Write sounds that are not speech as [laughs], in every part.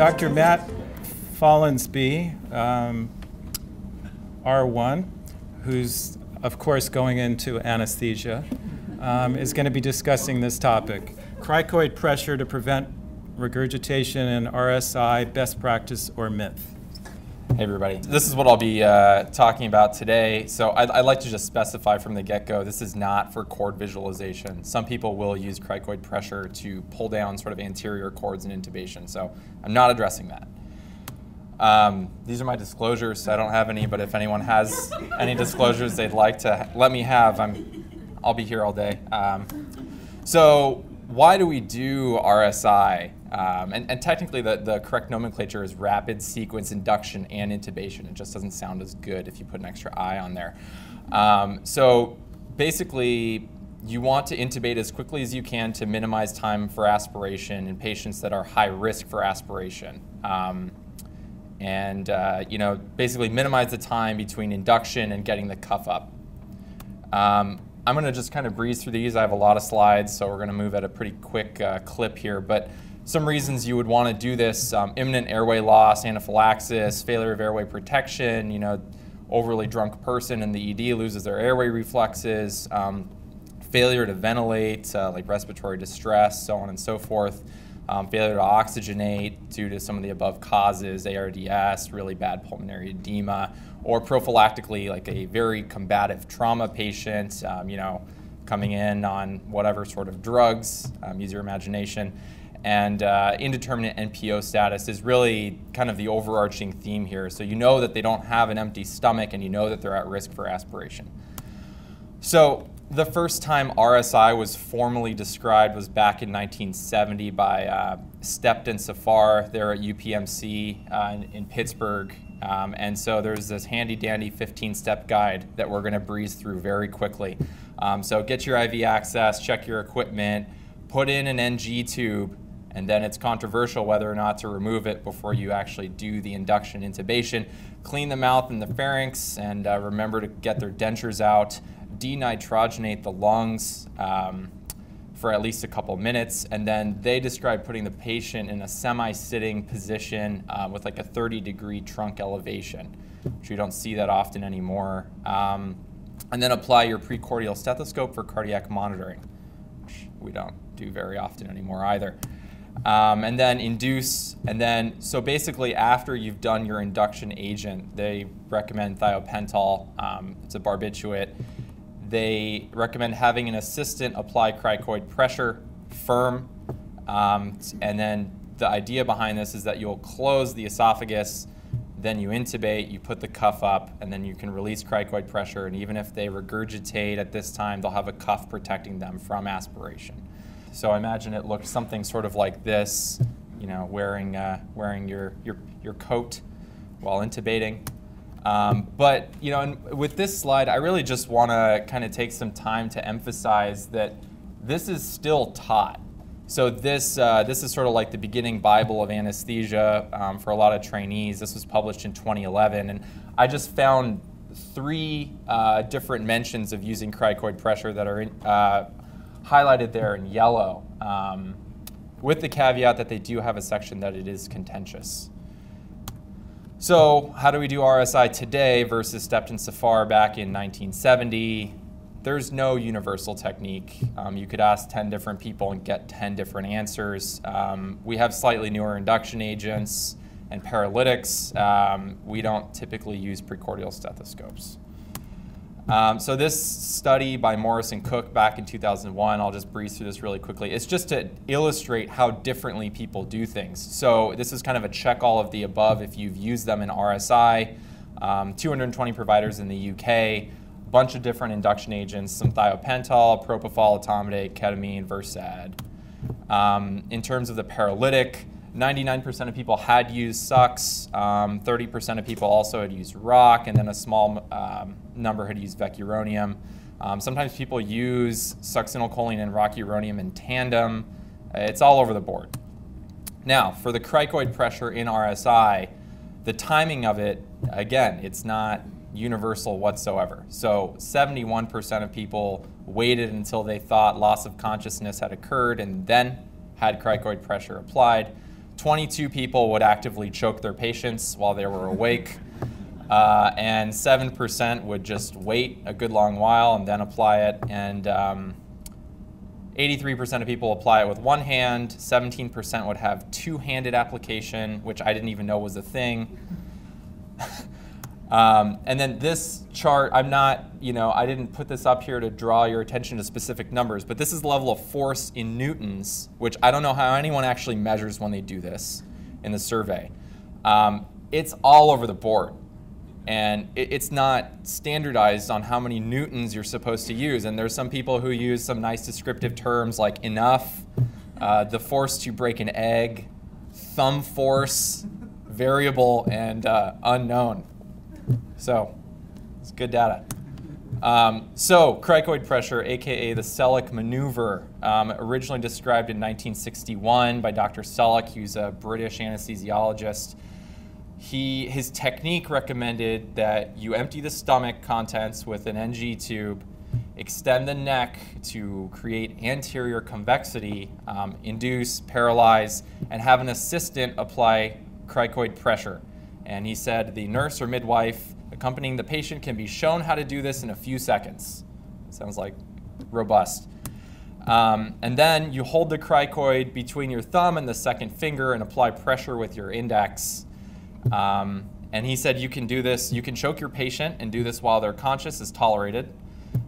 Dr. Matt Follansbee, um, R1, who's of course going into anesthesia, um, is going to be discussing this topic. Cricoid pressure to prevent regurgitation in RSI, best practice or myth. Hey everybody. This is what I'll be uh, talking about today. So I'd, I'd, like to just specify from the get-go, this is not for cord visualization. Some people will use cricoid pressure to pull down sort of anterior cords in intubation. So I'm not addressing that. Um, these are my disclosures. I don't have any, but if anyone has [laughs] any disclosures they'd like to let me have, I'm, I'll be here all day. Um, so why do we do RSI? Um, and, and, technically, the, the correct nomenclature is rapid sequence induction and intubation. It just doesn't sound as good if you put an extra I on there. Um, so basically, you want to intubate as quickly as you can to minimize time for aspiration in patients that are high risk for aspiration. Um, and uh, you know, basically minimize the time between induction and getting the cuff up. Um, I'm going to just kind of breeze through these. I have a lot of slides, so we're going to move at a pretty quick uh, clip here. But some reasons you would want to do this, um, imminent airway loss, anaphylaxis, failure of airway protection, you know, overly drunk person in the ED loses their airway reflexes, um, failure to ventilate, uh, like respiratory distress, so on and so forth, um, failure to oxygenate due to some of the above causes, ARDS, really bad pulmonary edema, or prophylactically, like a very combative trauma patient, um, you know, coming in on whatever sort of drugs, um, use your imagination and uh, indeterminate NPO status is really kind of the overarching theme here. So you know that they don't have an empty stomach and you know that they're at risk for aspiration. So the first time RSI was formally described was back in 1970 by uh, and Safar there at UPMC uh, in, in, Pittsburgh. Um, and so there's this handy dandy 15 step guide that we're going to breeze through very quickly. Um, so get your IV access, check your equipment, put in an NG tube, and then it's controversial whether or not to remove it before you actually do the induction intubation. Clean the mouth and the pharynx, and uh, remember to get their dentures out. Denitrogenate the lungs um, for at least a couple minutes, and then they describe putting the patient in a semi-sitting position uh, with like a 30-degree trunk elevation, which we don't see that often anymore. Um, and then apply your precordial stethoscope for cardiac monitoring, which we don't do very often anymore either. Um, and then induce, and then, so basically after you've done your induction agent, they recommend thiopental, um, it's a barbiturate. They recommend having an assistant apply cricoid pressure, firm, um, and then the idea behind this is that you'll close the esophagus, then you intubate, you put the cuff up, and then you can release cricoid pressure, and even if they regurgitate at this time, they'll have a cuff protecting them from aspiration. So I imagine it looked something sort of like this, you know, wearing, uh, wearing your, your, your coat while intubating. Um, but, you know, with this slide, I really just want to kind of take some time to emphasize that this is still taught. So this, uh, this is sort of like the beginning Bible of anesthesia um, for a lot of trainees. This was published in 2011, and I just found three uh, different mentions of using cricoid pressure that are in, uh, highlighted there in yellow, um, with the caveat that they do have a section that it is contentious. So how do we do RSI today versus Stept and Safar back in 1970? There's no universal technique. Um, you could ask 10 different people and get 10 different answers. Um, we have slightly newer induction agents and paralytics. Um, we don't typically use precordial stethoscopes. Um, so this study by Morris and Cook back in 2001, I'll just breeze through this really quickly. It's just to illustrate how differently people do things. So this is kind of a check all of the above if you've used them in RSI. Um, 220 providers in the UK, a bunch of different induction agents, some thiopental, propofol, etomidate, ketamine, Versed. Um, in terms of the paralytic, 99% of people had used SUX, 30% um, of people also had used ROC, and then a small um, number had used vecuronium. Um, sometimes people use succinylcholine and rocuronium in tandem. It's all over the board. Now, for the cricoid pressure in RSI, the timing of it, again, it's not universal whatsoever. So 71% of people waited until they thought loss of consciousness had occurred and then had cricoid pressure applied. 22 people would actively choke their patients while they were awake. Uh, and 7% would just wait a good long while and then apply it. And um, 83% of people apply it with one hand, 17% would have two handed application, which I didn't even know was a thing. [laughs] um, and then this chart, I'm not, you know, I didn't put this up here to draw your attention to specific numbers, but this is the level of force in newtons, which I don't know how anyone actually measures when they do this in the survey. Um, it's all over the board and it, it's not standardized on how many newtons you're supposed to use. And there's some people who use some nice descriptive terms like enough, uh, the force to break an egg, thumb force, variable, and uh, unknown. So it's good data. Um, so, cricoid pressure, aka the Sellick maneuver, um, originally described in 1961 by Dr. Sellick, who's a British anesthesiologist he his technique recommended that you empty the stomach contents with an NG tube, extend the neck to create anterior convexity, um, induce, paralyze, and have an assistant apply cricoid pressure. And he said the nurse or midwife accompanying the patient can be shown how to do this in a few seconds. Sounds like robust. Um, and then you hold the cricoid between your thumb and the second finger and apply pressure with your index. Um, and he said, you can do this, you can choke your patient and do this while they're conscious is tolerated.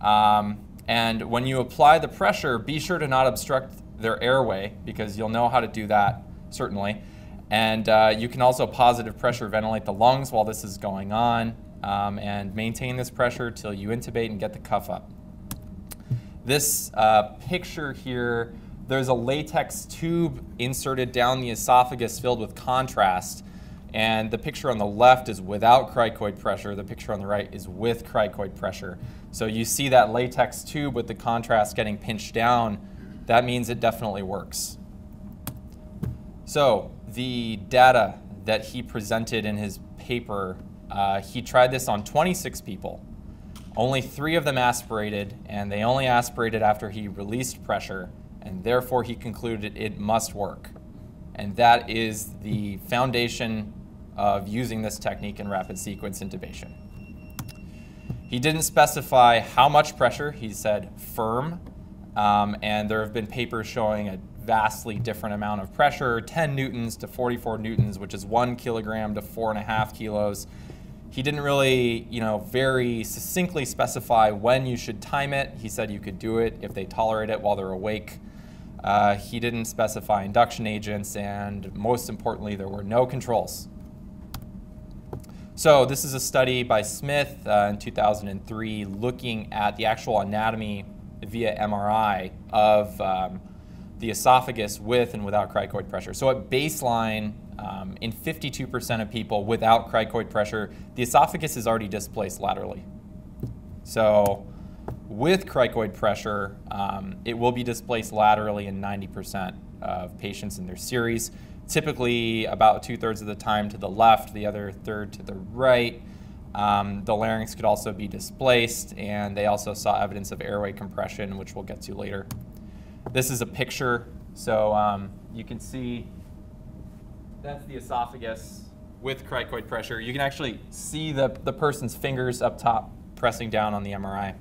Um, and when you apply the pressure, be sure to not obstruct their airway because you'll know how to do that, certainly. And uh, you can also positive pressure ventilate the lungs while this is going on um, and maintain this pressure till you intubate and get the cuff up. This uh, picture here, there's a latex tube inserted down the esophagus filled with contrast and the picture on the left is without cricoid pressure. The picture on the right is with cricoid pressure. So you see that latex tube with the contrast getting pinched down. That means it definitely works. So the data that he presented in his paper, uh, he tried this on 26 people. Only three of them aspirated, and they only aspirated after he released pressure, and therefore he concluded it must work. And that is the foundation of using this technique in rapid sequence intubation. He didn't specify how much pressure, he said firm, um, and there have been papers showing a vastly different amount of pressure 10 newtons to 44 newtons, which is one kilogram to four and a half kilos. He didn't really, you know, very succinctly specify when you should time it. He said you could do it if they tolerate it while they're awake. Uh, he didn't specify induction agents, and most importantly, there were no controls. So this is a study by Smith uh, in 2003 looking at the actual anatomy via MRI of um, the esophagus with and without cricoid pressure. So at baseline, um, in 52% of people without cricoid pressure, the esophagus is already displaced laterally. So with cricoid pressure, um, it will be displaced laterally in 90% of patients in their series typically about two thirds of the time to the left, the other third to the right. Um, the larynx could also be displaced, and they also saw evidence of airway compression, which we'll get to later. This is a picture, so um, you can see that's the esophagus with cricoid pressure. You can actually see the, the person's fingers up top pressing down on the MRI.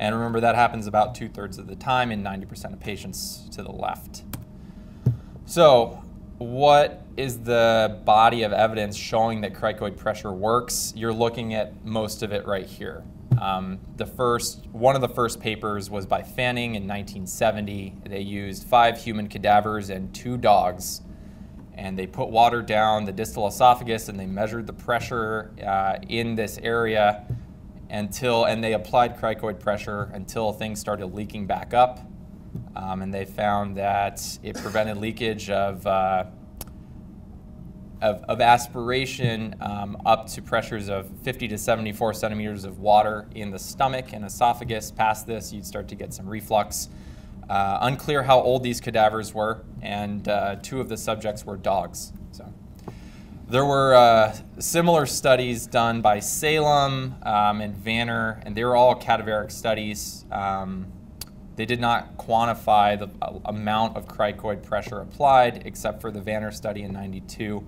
And remember, that happens about two thirds of the time in 90% of patients to the left. So, what is the body of evidence showing that cricoid pressure works? You're looking at most of it right here. Um, the first, one of the first papers was by Fanning in 1970. They used five human cadavers and two dogs, and they put water down the distal esophagus and they measured the pressure uh, in this area until, and they applied cricoid pressure until things started leaking back up. Um, and they found that it prevented leakage of, uh, of, of, aspiration um, up to pressures of 50 to 74 centimeters of water in the stomach and esophagus. Past this, you'd start to get some reflux. Uh, unclear how old these cadavers were, and uh, two of the subjects were dogs. There were uh, similar studies done by Salem um, and Vanner, and they were all cadaveric studies. Um, they did not quantify the uh, amount of cricoid pressure applied, except for the Vanner study in 92.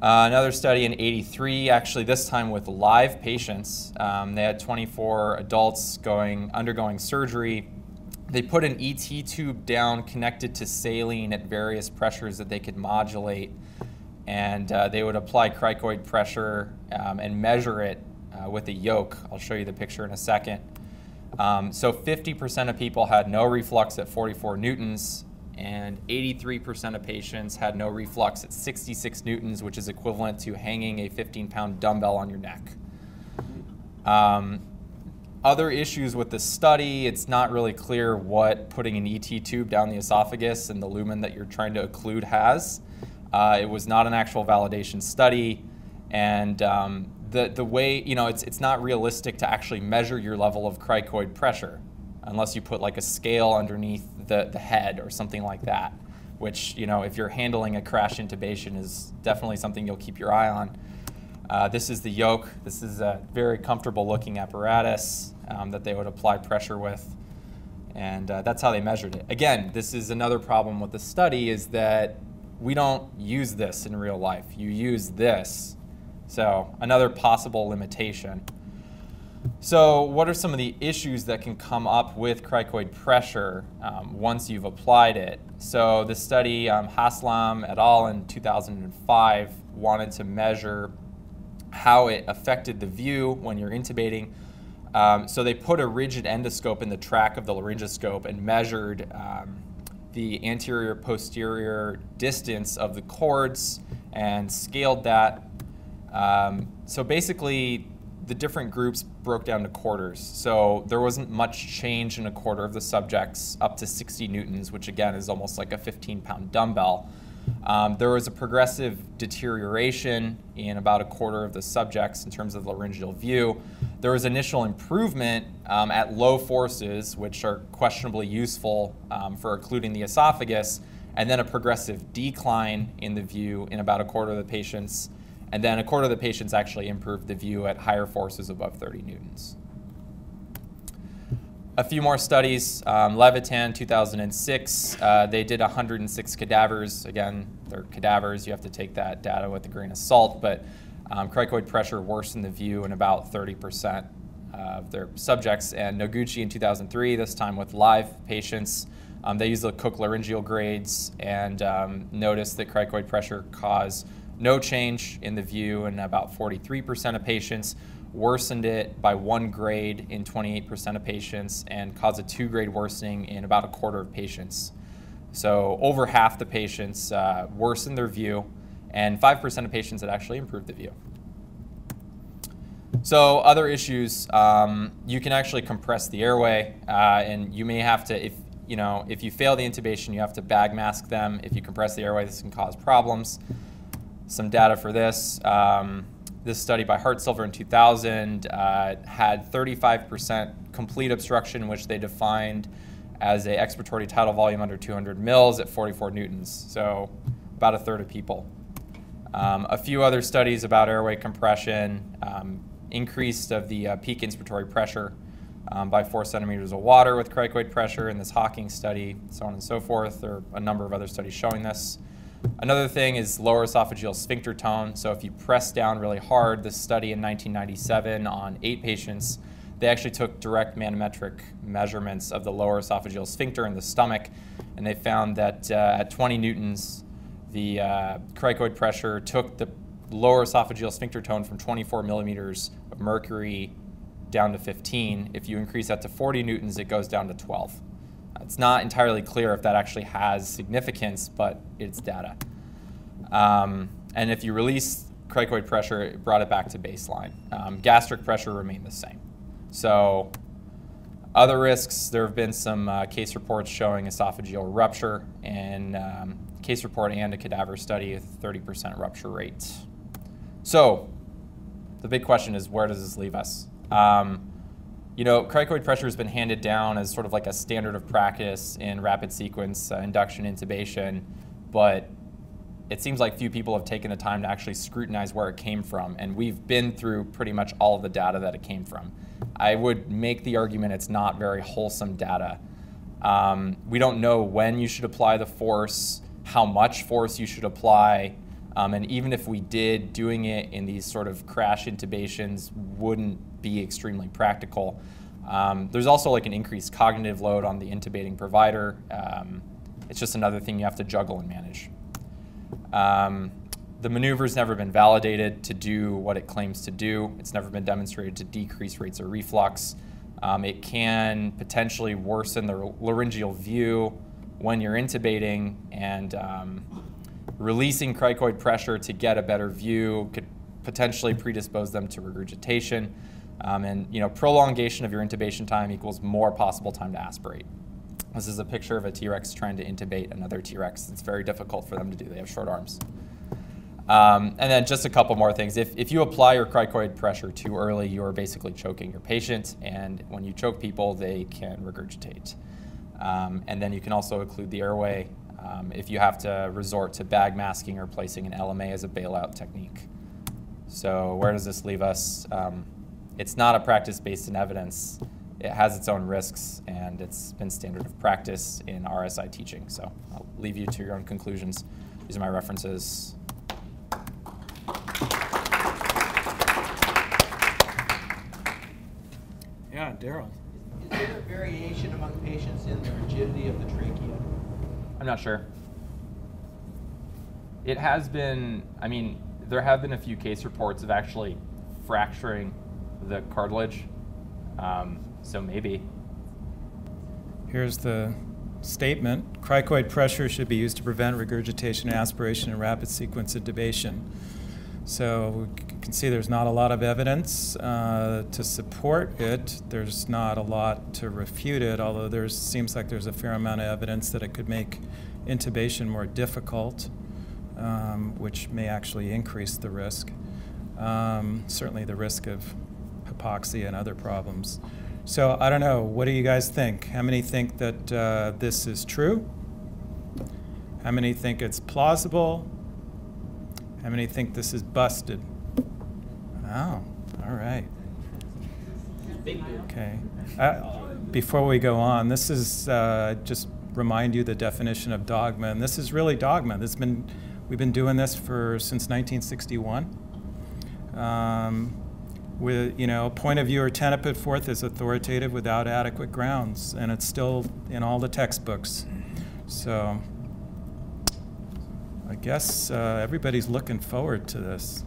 Uh, another study in 83, actually this time with live patients. Um, they had 24 adults going undergoing surgery. They put an ET tube down connected to saline at various pressures that they could modulate, and uh, they would apply cricoid pressure um, and measure it uh, with a yoke. I'll show you the picture in a second. Um, so 50% of people had no reflux at 44 newtons, and 83% of patients had no reflux at 66 newtons, which is equivalent to hanging a 15 pound dumbbell on your neck. Um, other issues with the study, it's not really clear what putting an ET tube down the esophagus and the lumen that you're trying to occlude has. Uh, it was not an actual validation study, and um, the, the way, you know, it's, it's not realistic to actually measure your level of cricoid pressure unless you put like a scale underneath the, the head or something like that, which, you know, if you're handling a crash intubation is definitely something you'll keep your eye on. Uh, this is the yoke. This is a very comfortable looking apparatus um, that they would apply pressure with. And uh, that's how they measured it. Again, this is another problem with the study is that we don't use this in real life. You use this. So another possible limitation. So what are some of the issues that can come up with cricoid pressure um, once you've applied it? So the study, um, Haslam et al. in 2005 wanted to measure how it affected the view when you're intubating. Um, so they put a rigid endoscope in the track of the laryngoscope and measured um, the anterior posterior distance of the cords and scaled that. Um, so basically, the different groups broke down to quarters. So there wasn't much change in a quarter of the subjects up to 60 newtons, which again is almost like a 15 pound dumbbell. Um, there was a progressive deterioration in about a quarter of the subjects in terms of laryngeal view. There was initial improvement um, at low forces, which are questionably useful um, for occluding the esophagus, and then a progressive decline in the view in about a quarter of the patients and then a quarter of the patients actually improved the view at higher forces above 30 newtons. A few more studies. Um, Levitan, 2006, uh, they did 106 cadavers. Again, they're cadavers. You have to take that data with a grain of salt, but um, cricoid pressure worsened the view in about 30% of their subjects. And Noguchi in 2003, this time with live patients, um, they used the Cook laryngeal grades and um, noticed that cricoid pressure caused no change in the view in about 43% of patients, worsened it by one grade in 28% of patients, and caused a two grade worsening in about a quarter of patients. So over half the patients uh, worsened their view, and 5% of patients had actually improved the view. So other issues, um, you can actually compress the airway, uh, and you may have to, if you know, if you fail the intubation, you have to bag mask them. If you compress the airway, this can cause problems some data for this. Um, this study by Hartsilver in 2000 uh, had 35% complete obstruction, which they defined as a expiratory tidal volume under 200 mils at 44 newtons, so about a third of people. Um, a few other studies about airway compression, um, increased of the uh, peak inspiratory pressure um, by four centimeters of water with cricoid pressure in this Hocking study, so on and so forth. There are a number of other studies showing this. Another thing is lower esophageal sphincter tone. So if you press down really hard, this study in 1997 on eight patients, they actually took direct manometric measurements of the lower esophageal sphincter in the stomach, and they found that uh, at 20 newtons, the uh, cricoid pressure took the lower esophageal sphincter tone from 24 millimeters of mercury down to 15. If you increase that to 40 newtons, it goes down to 12. It's not entirely clear if that actually has significance, but it's data. Um, and if you release cricoid pressure, it brought it back to baseline. Um, gastric pressure remained the same. So other risks, there have been some uh, case reports showing esophageal rupture and um, case report and a cadaver study with 30% rupture rate. So the big question is where does this leave us? Um, you know, cricoid pressure has been handed down as sort of like a standard of practice in rapid sequence uh, induction intubation, but it seems like few people have taken the time to actually scrutinize where it came from, and we've been through pretty much all of the data that it came from. I would make the argument it's not very wholesome data. Um, we don't know when you should apply the force, how much force you should apply, um, and even if we did, doing it in these sort of crash intubations wouldn't be extremely practical. Um, there's also like an increased cognitive load on the intubating provider. Um, it's just another thing you have to juggle and manage. Um, the maneuver's never been validated to do what it claims to do. It's never been demonstrated to decrease rates of reflux. Um, it can potentially worsen the laryngeal view when you're intubating, and um, releasing cricoid pressure to get a better view could potentially predispose them to regurgitation. Um, and you know, prolongation of your intubation time equals more possible time to aspirate. This is a picture of a T-Rex trying to intubate another T-Rex. It's very difficult for them to do. They have short arms. Um, and then just a couple more things. If, if you apply your cricoid pressure too early, you're basically choking your patient. And when you choke people, they can regurgitate. Um, and then you can also occlude the airway um, if you have to resort to bag masking or placing an LMA as a bailout technique. So where does this leave us? Um, it's not a practice based in evidence. It has its own risks, and it's been standard of practice in RSI teaching. So I'll leave you to your own conclusions. These are my references. Yeah, Daryl. Is there variation among patients in the rigidity of the trachea? I'm not sure. It has been, I mean, there have been a few case reports of actually fracturing the cartilage. Um, so maybe. Here's the statement. Cricoid pressure should be used to prevent regurgitation, aspiration, and rapid sequence intubation. So you can see there's not a lot of evidence uh, to support it. There's not a lot to refute it, although there seems like there's a fair amount of evidence that it could make intubation more difficult, um, which may actually increase the risk. Um, certainly the risk of hypoxia and other problems. So I don't know, what do you guys think? How many think that uh, this is true? How many think it's plausible? How many think this is busted? Oh, all right. Okay. Uh, before we go on, this is uh, just remind you the definition of dogma, and this is really dogma. This been we've been doing this for since 1961. Um, with you know, point of view or tenet put forth is authoritative without adequate grounds, and it's still in all the textbooks. So. I guess uh, everybody's looking forward to this.